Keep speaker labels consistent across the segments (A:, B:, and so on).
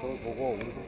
A: 그걸 보고 우리 도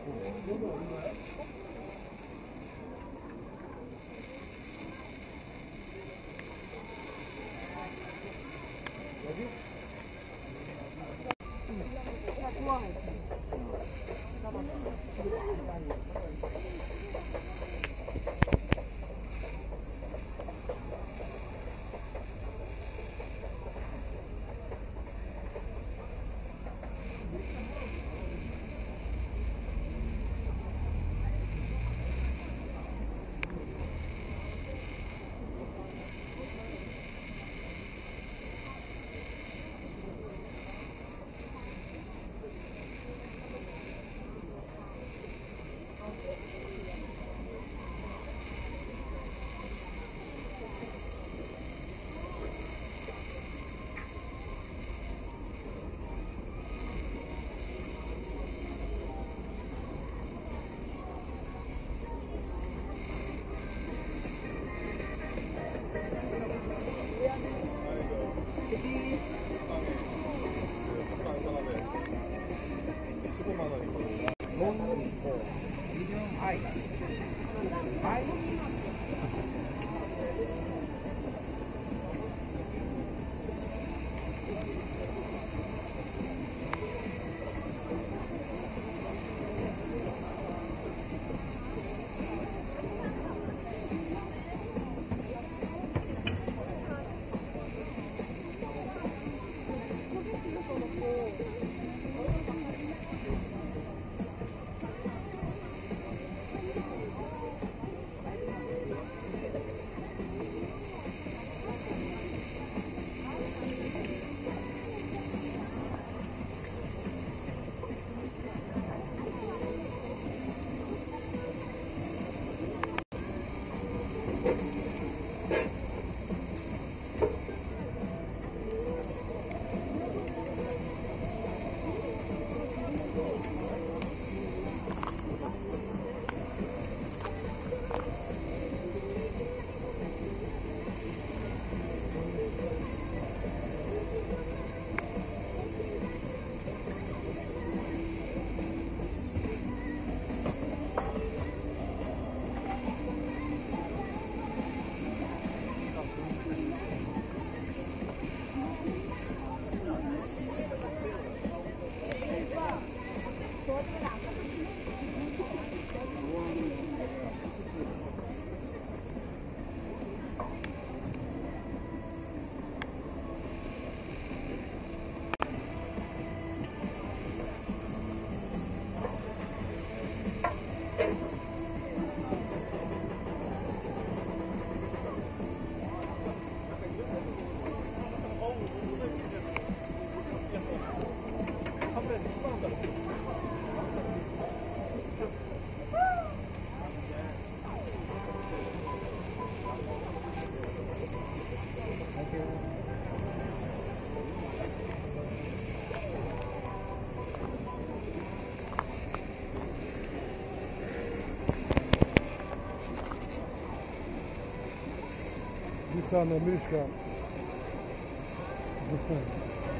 B: Roxana Milchka.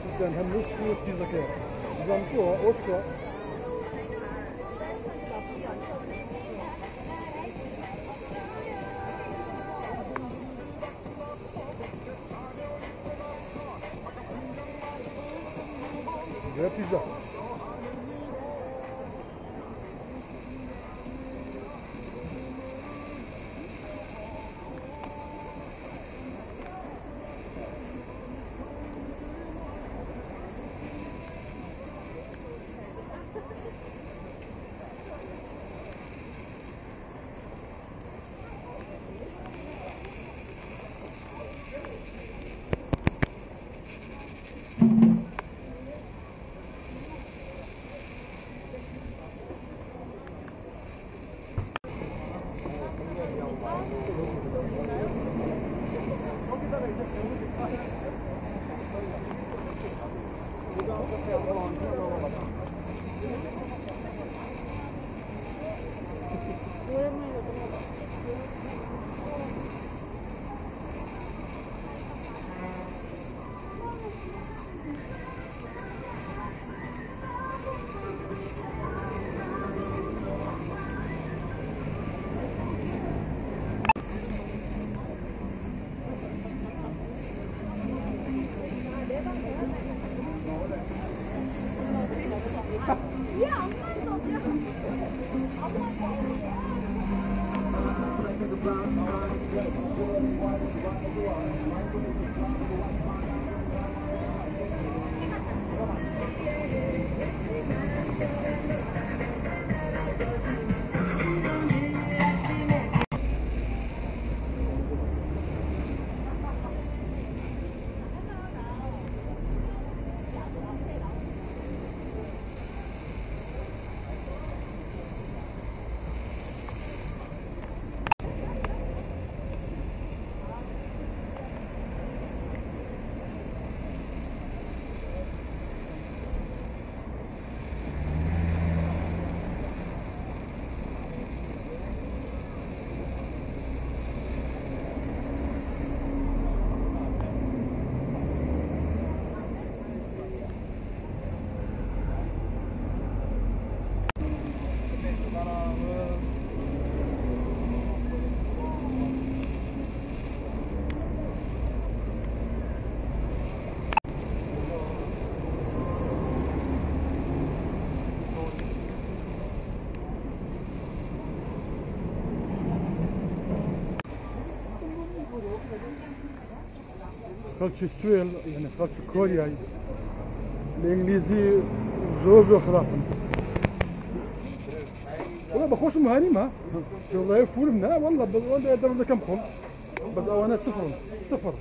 B: Ist ein Hamluschwur, dieser Kerl. Sanko, Oschka. Bueno, yo. Thank you. السويل يعني خلش كوريا الانجليزي زور زور والله بخوش مهاني ما والله فول منا والله والله درنا كم خل بس أنا صفر صفر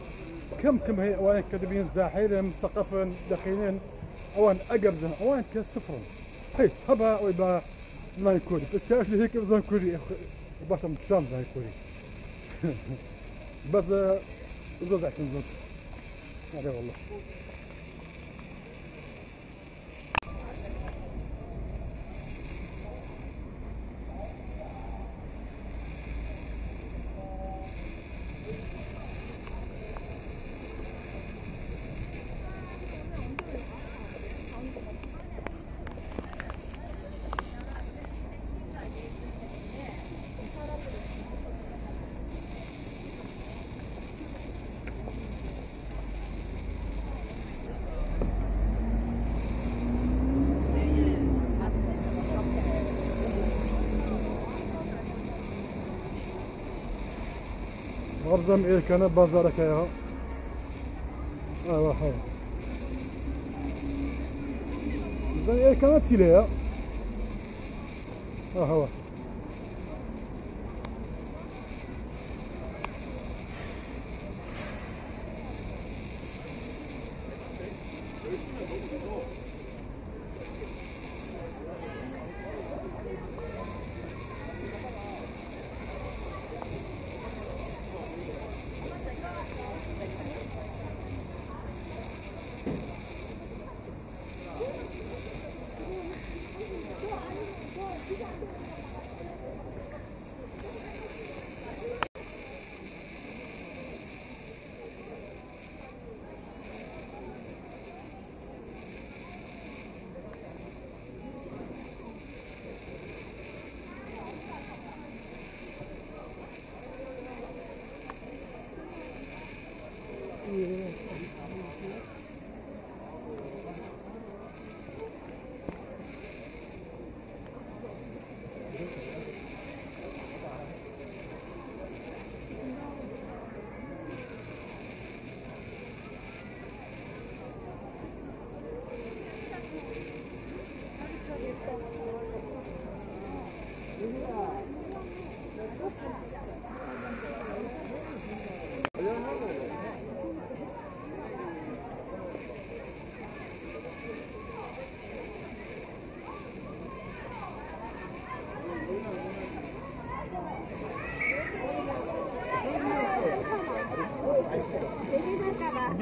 B: كم كم هي اوان كذبين زاحيرم ثقافا دخيلين اوان اقرب زمان اوان كصفر هي صبا ويبقى زمان كوري بس اللي هيك زمان كوري بس متشام زمان كوري بس زوز في الزوج Ada 们 غرزم إيركانا بازارك يا أيوا حلو زين إيركانا تسيليها ها هو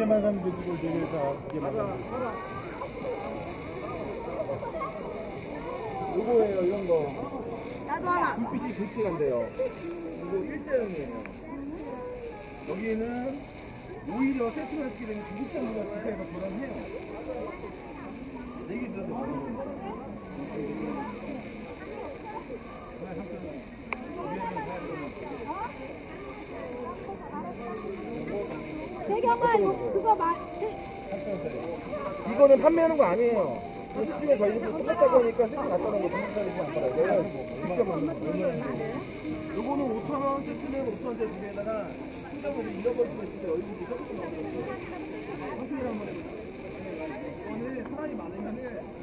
B: 이게만 하면 되지 뭘다 이게만 하면
C: 요거예요, 이런 거.
D: 나도 하나.
C: 불빛이 교체간대요. 이거 1대0이에요. 여기는 오히려 세트를 했게 되면 중국산보다 비싸게 더 저렴해요. 네개 들어도 모르는
D: 대경아, 요 그거 말.
C: 이거는 판매하는 거 아니에요.
A: 시중에서 이거 끝났다고 하니까 세트 갖다 놓은 거안 팔아요. 내가 직접 만든 거. 요거는 5천 원 세트면 5천 원짜리 두 개에다가 충전물을 잃어버릴 수가 있는데 얼굴이 서비스가 없어요. 상품을 한번 해보자. 이거는 사람이 많으면은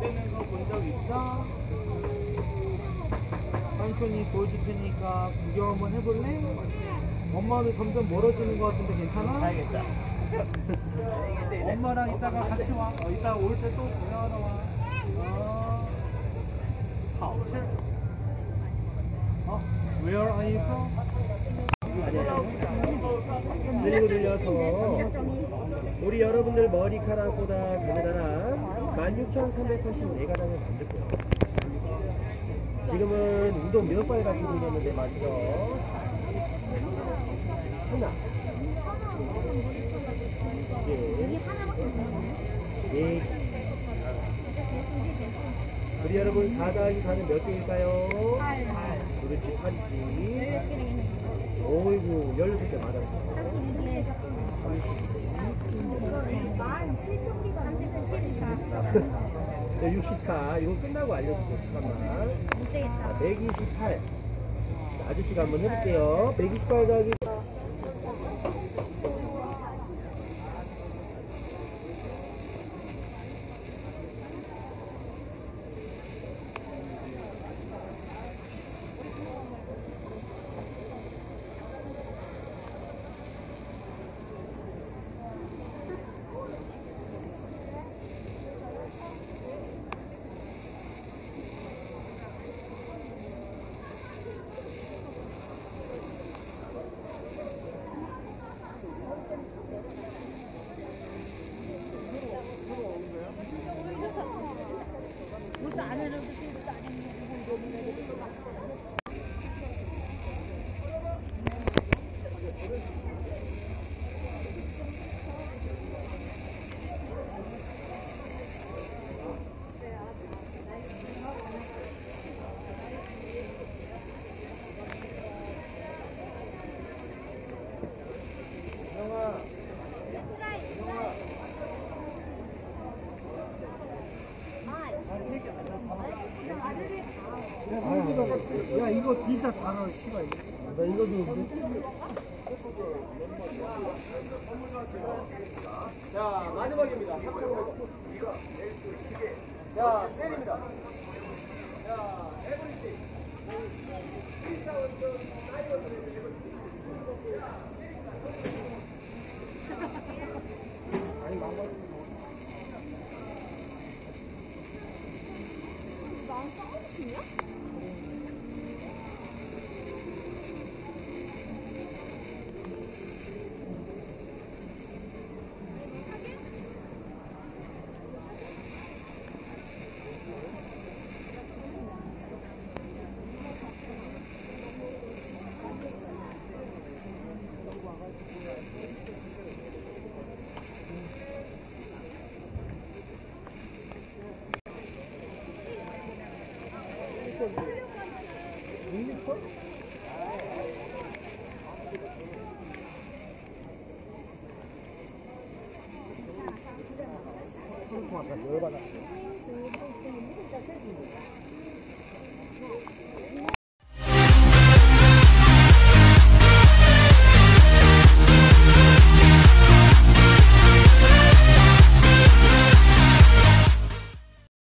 C: 만드는 거 본 적 있어? 삼촌이 보여줄 테니까 구경 한번 해볼래? 엄마도 점점 멀어지는 것 같은데 괜찮아? 알겠다. 엄마랑 이따가 같이 와. 어, 이따 올 때 또 구경하러 와. 어. 好吃. 어? Where are you from?
D: 그리고 들려서 우리 여러분들 머리카락보다 가느다란 16,384가닥을 만들고요. 지금은 우동 몇발 가지고 있는데 말이죠. 하나. 예. 예. 우리 여러분 4 더하기 4는 몇 개일까요? 그렇지, 8이지. 오이구, 16개 맞았어. 64. 이거 끝나고 알려줄게요. 잠깐만. 자, 128. 아저씨가 한번 해볼게요. 128 더하기 자, 마지막입니다. 3,500원. 자, 셀입니다. 자, 에브리띵. 아니, 망가. 망싸우고 싶냐? 6리터인데 6리터?
A: 그렇고 아까 열받았어